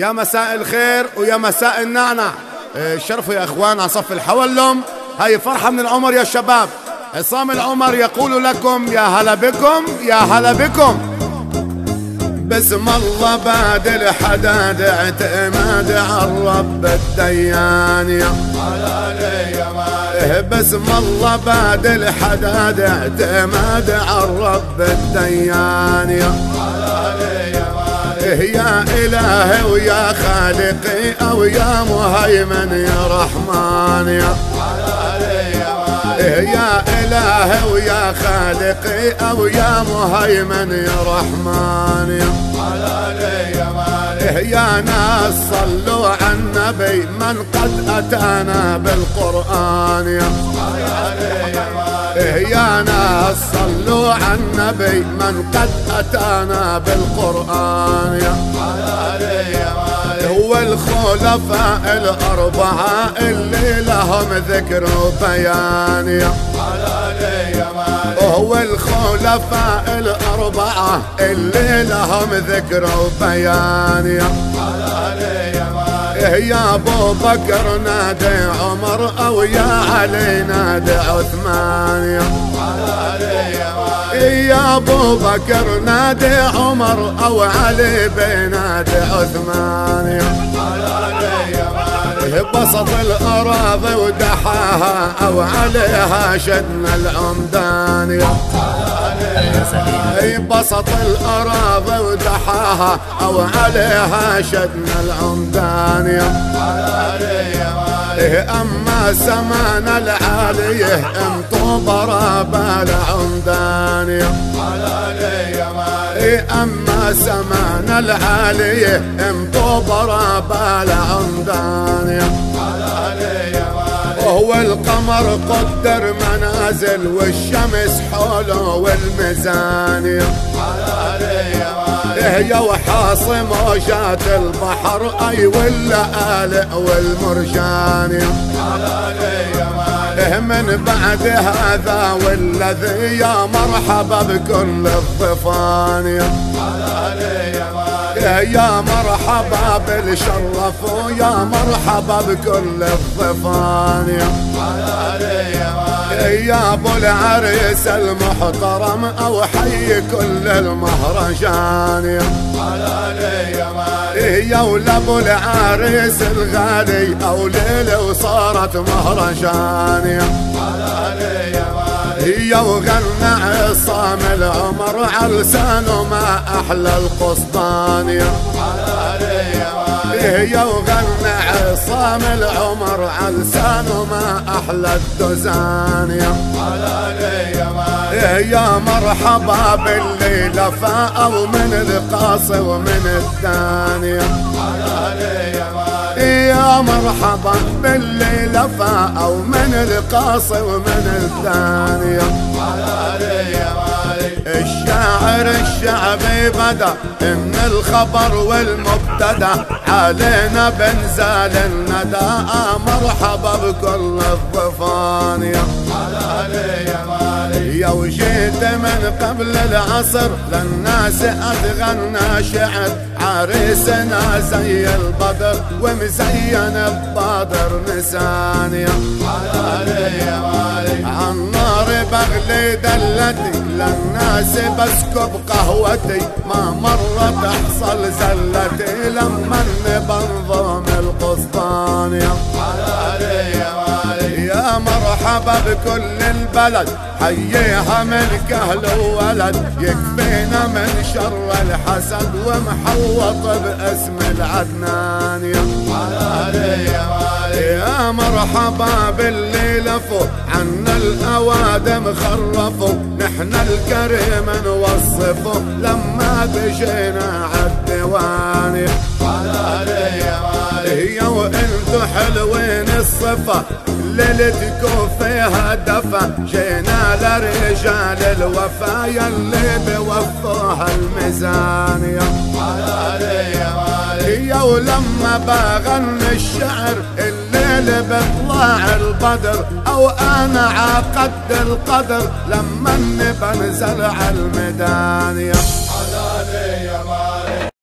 يا مساء الخير ويا مساء النعنع. إيه، شرفوا يا إخوان على صف الحولم هاي فرحة من العمر يا شباب. عصام العمر يقول لكم يا هلا بكم يا هلا بكم. بسم الله بعد الحداد اعتماد على الرب الديان. يا بسم الله بعد الحداد اعتماد على الرب الديان. يا يا إلهي ويا خالقي أو يا مهيمن يا رحمن يا يا إلهي ويا خالقي أو يا مهيمن يا رحمن. يا يا ناس صلوا على النبي من قد أتانا بالقرآن. يا يا ناس صلوا على النبي من قد أتانا بالقرآن. يا هو الخلفاء الأربعة اللي لهم ذكر وبيان. يا هو الخلفاء الأربعة اللي لهم ذكر وبيان. يا يا أبو بكر نادي عمر أو يا علي نادي عثمان. يا أبو بكر نادي عمر أو علي بينادي عثمان بسط الأراضي ودحاها أو عليها شدنا العمدان. يا بسط الأراضي ودحاها أو عليها شدنا العمدان يا إيه أما سمان العاليه انطو ضرب العمدان يا إيه أما سمان العاليه انطو ضرب العمدان يا وهو القمر قدر منازل والشمس حوله والميزان. هي وحاص موجات البحر أي واللآلئ والمرجان. من بعد هذا والذي يا مرحبا بكل الضفان يا مرحبا بالشرف ويا مرحبا بكل الضفان. يا أبو العريس المحترم أو حي كل المهرجان. يا ولا أبو العريس الغالي أو ليله وصارت مهرجان. هي وغنى عصام العمر على لسانه ما أحلى القسطان. هي وغنى عصام العمر على لسانه ما أحلى الدزان. يا مرحبا باللي لفا أو من القاص ومن الثانية يا مرحبا باللي لفا أو من القاص ومن الثانية الشاعر الشعبي بدا إن الخبر والمبتدا علينا بنزال الندى مرحبا بكل الضفان يا وجيت من قبل العصر. للناس اتغنى شعر. عريسنا زي البدر ومزين البادر نساني عن نار بغلي دلتي للناس بسكب قهوتي. ما مرة تحصل زلتي. لما بنظام القسطان يا يا بكل البلد. حييها من كهل وولد. يكفينا من شر الحسد ومحوط باسم العدنان. يا يا مرحبا باللي لفوا عنا الأوادم خرفوا. نحن الكريم نوصفه. لما بجينا عالديوان يا وإنتو حلوين. الصفة ليلتكم فيها دفا جينا لرجال الوفا. يلي بوفوها الميزان. يا ولما بغني الشعر. الليل بطلع البدر. أو أنا عقدت القدر. لما بنزل على الميدان. يا